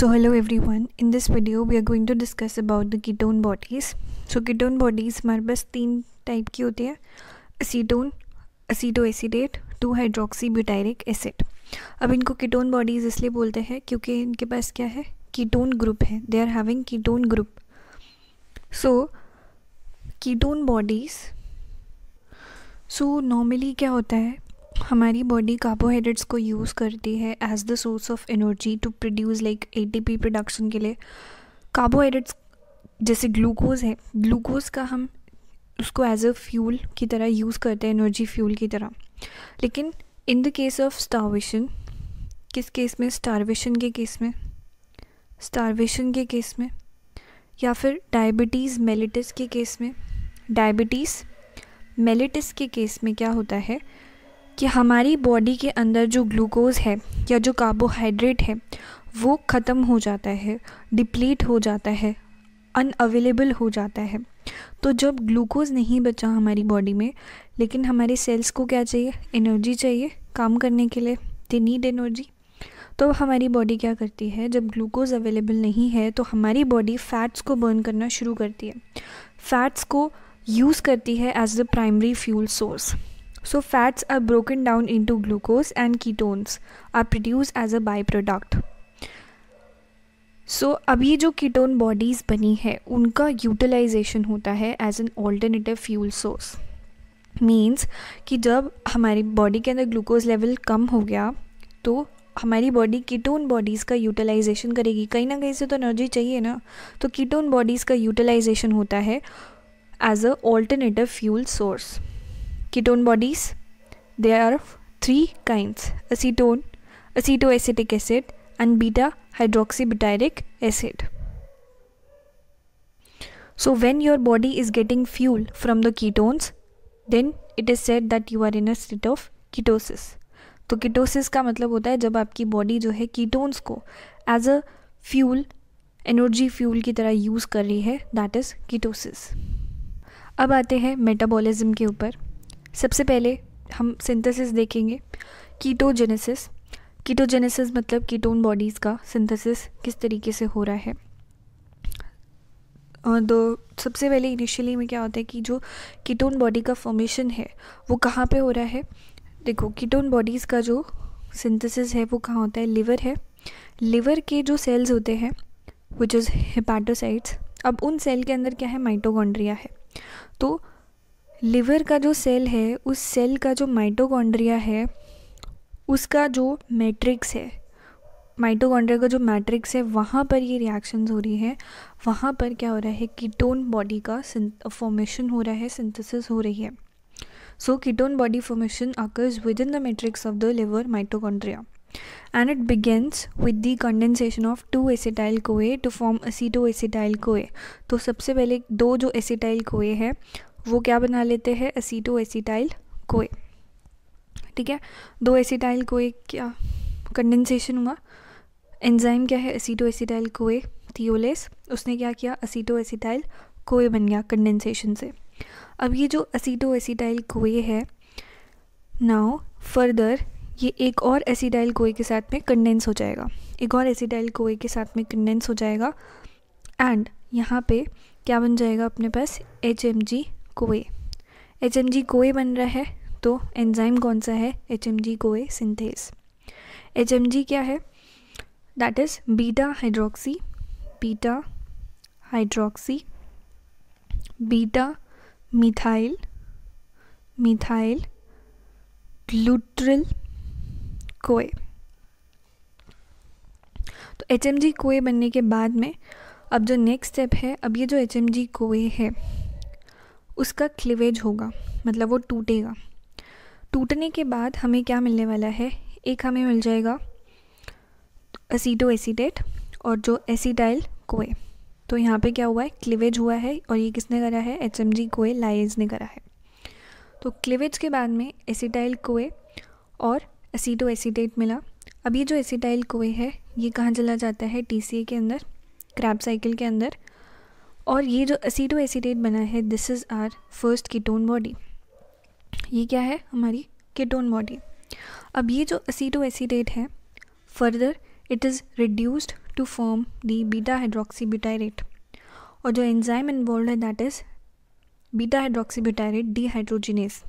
So, hello everyone. In this video, we are going to discuss about the ketone bodies. So, ketone bodies, हमारे पास तीन type की होती है. Acetone aceto acetate two hydroxy butyric acid अब इनको ketone bodies इसलिए बोलते हैं क्योंकि इनके पास क्या है? कीटोन ग्रुप है. They are having ketone group so ketone bodies so normally क्या होता है? हमारी बॉडी कार्बोहाइड्रेट्स को यूज़ करती है as the source of energy to produce like ATP production के लिए। कार्बोहाइड्रेट्स जैसे ग्लूकोज है ग्लूकोज का हम उसको एज अ फ्यूल की तरह यूज़ करते हैं एनर्जी फ्यूल की तरह। लेकिन in the case of starvation किस केस में? स्टारवेशन के केस में। स्टारवेशन के केस में। या फिर डायबिटीज़ मेलिटिस के केस में। डायबिटीज़ मेलिटिस के केस में क्या होता है? कि हमारी बॉडी के अंदर जो ग्लूकोज है या जो कार्बोहाइड्रेट है, वो ख़त्म हो जाता है डिप्लीट हो जाता है अनअवेलेबल हो जाता है। तो जब ग्लूकोज नहीं बचा हमारी बॉडी में, लेकिन हमारे सेल्स को क्या चाहिए? एनर्जी चाहिए काम करने के लिए? दे नीड एनर्जी तो हमारी बॉडी क्या करती है? जब ग्लूकोज अवेलेबल नहीं है तो हमारी बॉडी फैट्स को बर्न करना शुरू करती है। फैट्स को यूज़ करती है as the primary fuel source So fats are broken down into glucose and ketones are produced as a byproduct. So so, ये जो कीटोन बॉडीज़ बनी है उनका यूटिलाइजेशन होता है as an alternative fuel source means कि जब हमारी बॉडी के अंदर ग्लूकोज लेवल कम हो गया तो हमारी बॉडी कीटोन बॉडीज़ का यूटिलाइजेशन करेगी। कहीं ना कहीं से तो एनर्जी चाहिए ना? तो कीटोन बॉडीज़ का यूटिलाइजेशन होता है as a alternative fuel source ketone bodies there are three kinds acetone acetoacetic acid and beta hydroxybutyric acid so when your body is getting fuel from the ketones then it is said that you are in a state of ketosis तो ketosis का मतलब होता है जब आपकी body जो है ketones को as a fuel energy fuel की तरह यूज़ कर रही है दैट इज़ कीटोसिस अब आते हैं मेटाबॉलिज्म के ऊपर सबसे पहले हम सिंथेसिस देखेंगे। कीटोजेनेसिस कीटोजेनेसिस मतलब कीटोन बॉडीज़ का सिंथेसिस किस तरीके से हो रहा है। तो सबसे पहले इनिशियली में क्या होता है कि जो कीटोन बॉडी का फॉर्मेशन है, वो कहाँ पे हो रहा है? देखो कीटोन बॉडीज़ का जो सिंथेसिस है, वो कहाँ होता है? लिवर है। लिवर के जो सेल्स होते हैं विच इज़ हेपाटोसाइट्स अब उन सेल के अंदर क्या है? माइटोकॉन्ड्रिया है। तो लिवर का जो सेल है, उस सेल का जो माइटोकॉन्ड्रिया है, उसका जो मैट्रिक्स है, माइटोकॉन्ड्रिया का जो मैट्रिक्स है, वहाँ पर ये रिएक्शंस हो रही है। वहाँ पर क्या हो रहा है कीटोन बॉडी का फॉर्मेशन हो रहा है सिंथेसिस हो रही है। So ketone body formation occurs within the matrix of the liver mitochondria and it begins with the condensation of two acetyl CoA to form acetoacetyl CoA तो सबसे पहले दो जो एसिटाइल कोए है वो क्या बना लेते हैं? एसीटो एसिटाइल कोए ठीक है? दो एसिटाइल कोए क्या कंडेंसेशन हुआ। एंजाइम क्या है? एसीटो एसिटाइल कोए थियोलेस उसने क्या किया? असीटो एसिटाइल कोए बन गया कंडेंसेशन से। अब ये जो असीटो एसिटाइल कोए है नाउ फर्दर ये एक और एसीडाइल कोए के साथ में कंडेंस हो जाएगा। एक और एसीडाइल कोए के साथ में कंडेंस हो जाएगा। एंड यहाँ पे क्या बन जाएगा अपने पास? H M G CoA. H M G CoA बन रहा है तो एंजाइम कौन सा है? H M G CoA synthase H M G क्या है? That is beta hydroxy beta hydroxy beta methyl methyl glutaryl CoA. तो एच एम जी कोए बनने के बाद में, अब जो नेक्स्ट स्टेप है, अब ये जो एच एम जी कोए है उसका क्लिवेज होगा मतलब वो टूटेगा। टूटने के बाद हमें क्या मिलने वाला है? एक हमें मिल जाएगा असीटो एसीटेट और जो एसीटाइल कोए। तो यहाँ पे क्या हुआ है? क्लिवेज हुआ है और ये किसने करा है? H M G CoA lyase ने करा है। तो क्लिवेज के बाद में एसीटाइल कोए और असीटो एसीटेट मिला ये जो एसीटाइल कोए है, ये कहाँ चला जाता है? टीसीए के अंदर क्रैप साइकिल के अंदर। और ये जो असीटो एसीटेट बना है this is our first ketone body ये क्या है? हमारी कीटोन बॉडी अब ये जो असीटो एसीटेट है further it is reduced to form the beta hydroxy butyrate और जो एंजाइम इन्वॉल्व है that is beta hydroxy butyrate dehydrogenase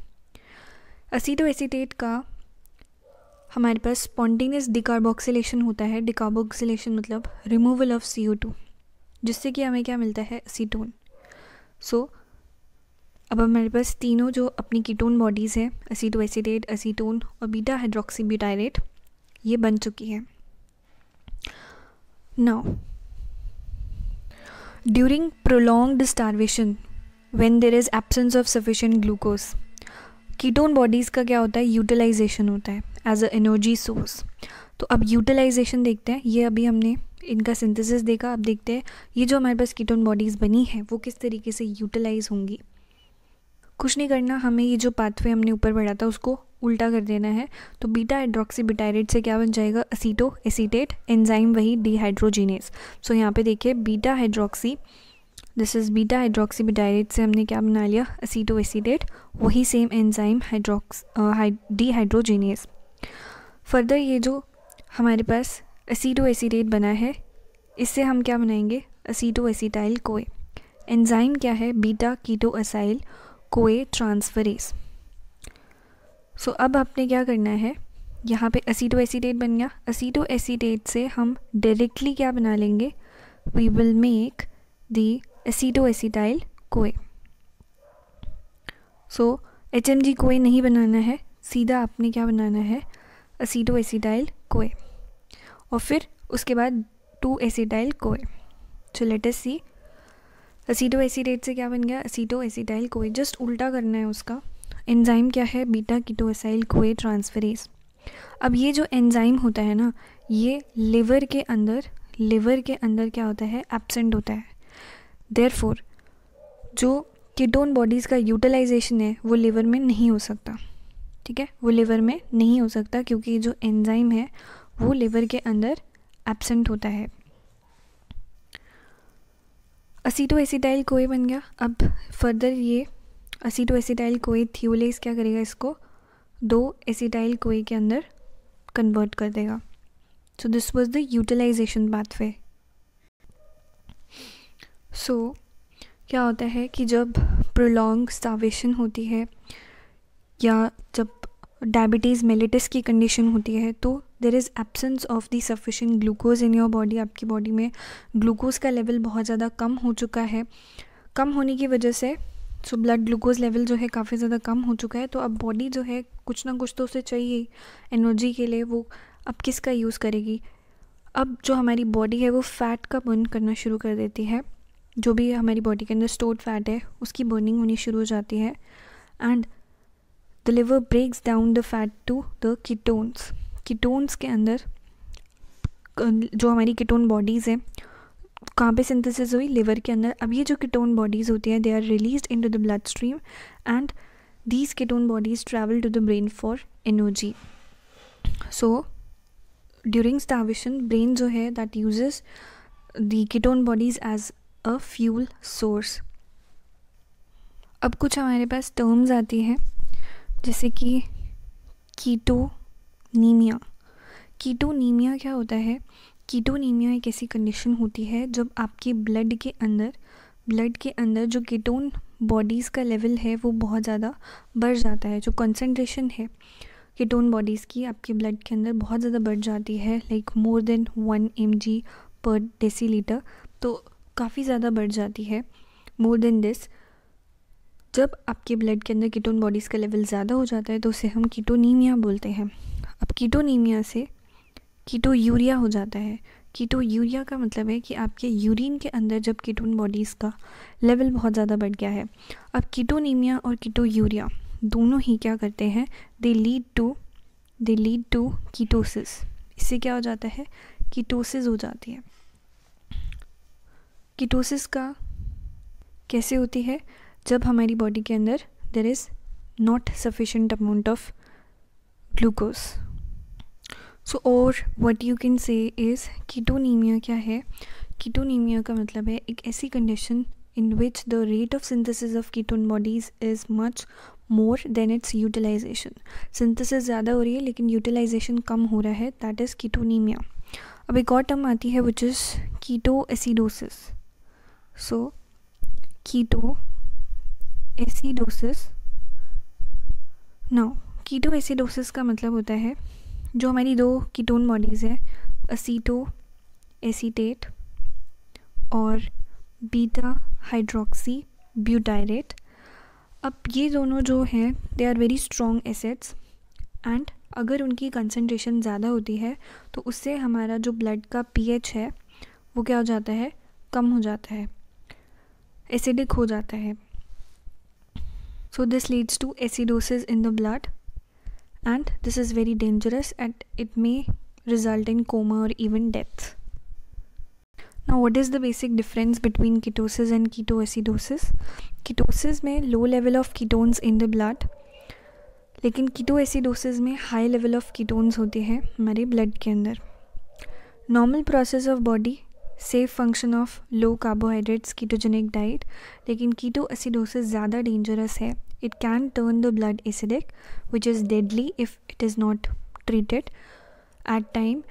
aceto का हमारे पास स्पॉन्टेनियस डिकार्बोक्सिलेशन होता है। डिकार्बोक्सिलेशन मतलब removal of C O two जिससे कि हमें क्या मिलता है? असीटोन सो so, अब हमारे पास तीनों जो अपनी कीटोन बॉडीज़ हैं असीटो एसिडेट असीटोन और बीटा हाइड्रोक्सी ब्यूटायरेट ये बन चुकी है। Now during prolonged starvation when there is absence of sufficient glucose ketone bodies का क्या होता है? यूटिलाइजेशन होता है एज अ एनर्जी सोर्स तो अब यूटिलाइजेशन देखते हैं। ये अभी हमने इनका सिंथेसिस देखा अब देखते हैं, ये जो हमारे पास कीटोन बॉडीज़ बनी है, वो किस तरीके से यूटिलाइज होंगी? कुछ नहीं करना, हमें ये जो पाथवे हमने ऊपर बढ़ा था, उसको उल्टा कर देना है। तो बीटा हाइड्रोक्सी बिटायरेट से क्या बन जाएगा? असीटो एसीटेट एंजाइम वही डिहाइड्रोजीनेस सो यहाँ पे देखिए beta hydroxy this is beta hydroxy butyrate से हमने क्या बना लिया? असीटो एसीटेट वही same enzyme hydroxy dehydrogenase further ये जो हमारे पास असीटो एसीडेट बना है। इससे हम क्या बनाएँगे? असीटो एसीटाइल कोए। एंजाइम क्या है? Beta keto acyl CoA transferase. So अब आपने क्या करना है? यहाँ पे असीटो एसीडेट बन गया। असीटो एसीडेट से हम डायरेक्टली क्या बना लेंगे? We will make the aceto acetyl CoA. So H M G CoA नहीं बनाना है। सीधा आपने क्या बनाना है? असीटो एसीटाइल कोए। और फिर उसके बाद to acetyl CoA so let us सी असीटो एसीडेट से क्या बन गया? असीटो एसीटाइल कोई जस्ट उल्टा करना है उसका। एंजाइम क्या है? Beta keto acyl CoA transferase अब ये जो एंजाइम होता है ना, ये लिवर के अंदर लिवर के अंदर क्या होता है? एबसेंट होता है। देर जो कीटोन बॉडीज़ का यूटिलाइजेशन है, वो लिवर में नहीं हो सकता। ठीक है? वो लिवर में नहीं हो सकता, क्योंकि जो एंजाइम है वो लिवर के अंदर एबसेंट होता है। असीटो एसिटाइल कोई बन गया। अब फर्दर ये असीटो एसिटाइल कोई थ्यूलेस क्या करेगा इसको? दो एसिटाइल कोई के अंदर कन्वर्ट कर देगा। So this was the utilization pathway so क्या होता है कि जब प्रोलॉन्ग स्टावेशन होती है या जब डायबिटीज़ मेलिटिस की कंडीशन होती है तो there is absence of the sufficient glucose in your body आपकी बॉडी में ग्लूकोज का लेवल बहुत ज़्यादा कम हो चुका है। कम होने की वजह से सो ब्लड ग्लूकोज लेवल जो है काफ़ी ज़्यादा कम हो चुका है। तो अब बॉडी जो है, कुछ ना कुछ तो उसे चाहिए एनर्जी के लिए, वो अब किसका यूज़ करेगी? अब जो हमारी बॉडी है, वो फ़ैट का बर्न करना शुरू कर देती है। जो भी हमारी बॉडी के अंदर स्टोर्ड फैट है, उसकी बर्निंग होनी शुरू हो जाती है। And the liver breaks down the fat to the ketones ketones के अंदर जो हमारी कीटोन बॉडीज़ हैं, कहाँ पे सिंथेसिस हुई? लिवर के अंदर। अब ये जो कीटोन बॉडीज़ होती हैं they are released into the blood stream and these ketone bodies travel to the brain for energy so during starvation brain जो है that uses the ketone bodies as a fuel source अब कुछ हमारे पास terms आती हैं, जैसे कि कीटो नीमिया। Ketonaemia क्या होता है? कीटोनीमिया एक ऐसी कंडीशन होती है जब आपके ब्लड के अंदर ब्लड के अंदर जो कीटोन बॉडीज़ का लेवल है वो बहुत ज़्यादा बढ़ जाता है, जो कंसनट्रेशन है कीटोन बॉडीज़ की आपके ब्लड के अंदर बहुत ज़्यादा बढ़ जाती है like more than one M G per decilitre तो काफ़ी ज़्यादा बढ़ जाती है। मोर देन दिस जब आपके ब्लड के अंदर कीटोन बॉडीज़ का लेवल ज़्यादा हो जाता है तो उसे हम कीटोनीमिया बोलते हैं। अब कीटोनीमिया से कीटो यूरिया हो जाता है। कीटो यूरिया का मतलब है कि आपके यूरिन के अंदर जब कीटोन बॉडीज़ का लेवल बहुत ज़्यादा बढ़ गया है, अब कीटोनीमिया और कीटो यूरिया दोनों ही क्या करते हैं? They lead to they lead to ketosis इससे क्या हो जाता है? कीटोसिस हो जाती है। कीटोसिस का कैसे होती है? जब हमारी बॉडी के अंदर there is not sufficient amount of glucose so और what you can say is ketonemia क्या है? कीटोनीमिया का मतलब है एक ऐसी condition in which the rate of synthesis of ketone bodies is much more than its utilization synthesis ज़्यादा हो रही है, लेकिन यूटिलाइजेशन कम हो रहा है दैट इज़ कीटोनीमिया अब एक और टर्म आती है which is keto acidosis so keto acidosis now keto acidosis का मतलब होता है जो हमारी दो कीटोन बॉडीज़ हैं असीटो एसीटेट और बीटा हाइड्रोक्सी ब्यूटायरेट अब ये दोनों जो हैं they are very strong acids and अगर उनकी कंसनट्रेशन ज़्यादा होती है तो उससे हमारा जो ब्लड का पीएच है, वो क्या हो जाता है? कम हो जाता है। एसिडिक हो जाता है। So this leads to acidosis in the blood and this is very dangerous and it may result in coma और even death now what is the basic difference between ketosis and ketoacidosis ketosis में low level of ketones in the blood लेकिन ketoacidosis में high level of ketones होते हैं हमारे blood के अंदर normal process of body safe function of low carbohydrates ketogenic diet लेकिन keto acidosis ज़्यादा डेंजरस है it can turn the blood acidic which is deadly if it is not treated at time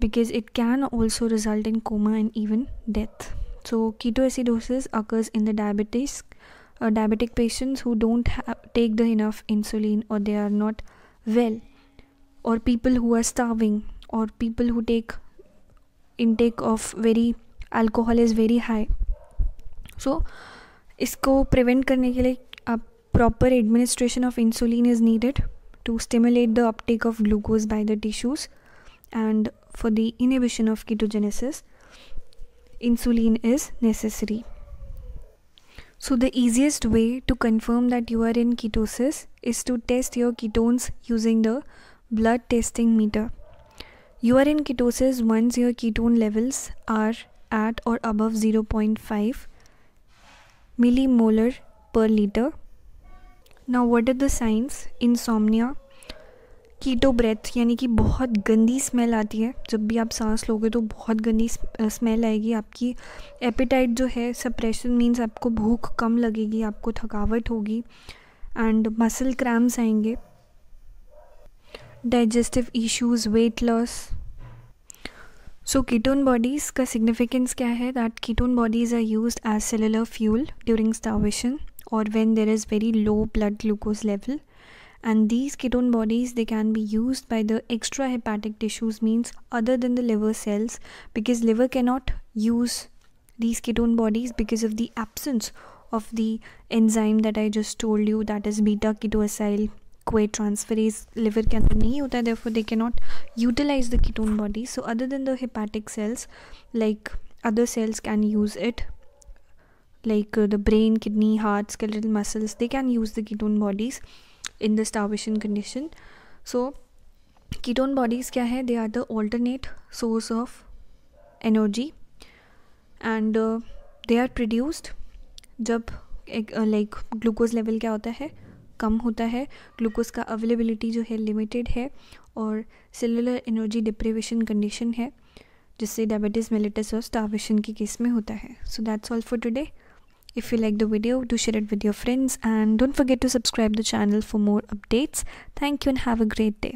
because it can also result in coma and even death so keto acidosis occurs in the diabetes diabetic patients who don't take the enough insulin और they are not well और people who are starving और people who take intake of very alcohol is very high. So, इसको prevent करने के लिए आप proper administration of insulin is needed to stimulate the uptake of glucose by the tissues and for the inhibition of ketogenesis, insulin is necessary. So, the easiest way to confirm that you are in ketosis is to test your ketones using the blood testing meter. You are in ketosis once your ketone levels are at और above zero point five millimolar per litre now what are the signs insomnia keto breath यानी कि बहुत गंदी smell आती है। जब भी आप सांस लोगे तो बहुत गंदी स्मेल आएगी आपकी। एपिटाइट जो है सप्रेशन मीन्स आपको भूख कम लगेगी, आपको थकावट होगी एंड मसल क्रैम्स आएँगे। digestive issues weight loss so ketone bodies का सिग्निफिकेंस क्या है that ketone bodies are use as cellular fuel during starvation और when there is very low blood glucose level and these ketone bodies they can be used by the extrahepatic tissues means other than the liver cells because liver cannot use these ketone bodies because of the absence of the enzyme that I just told you that is beta ketoacyl CoA transferase liver के अंदर नहीं होता therefore they cannot utilize the ketone bodies so other than the hepatic cells like other cells can use it like uh, the brain kidney heart skeletal muscles they can use the ketone bodies in the starvation condition so ketone bodies kya hai they are the alternate source of energy and uh, they are produced जब like glucose level क्या होता है कम होता है glucose का availability जो है लिमिटेड है और सेलुलर एनर्जी डिप्रेवेशन कंडीशन है, जिससे डायबिटीज़ मेलेटस और स्टाविशन के केस में होता है। So that's all for today if you like the video do share it with your friends and don't forget to subscribe the channel for more updates thank you and have a great day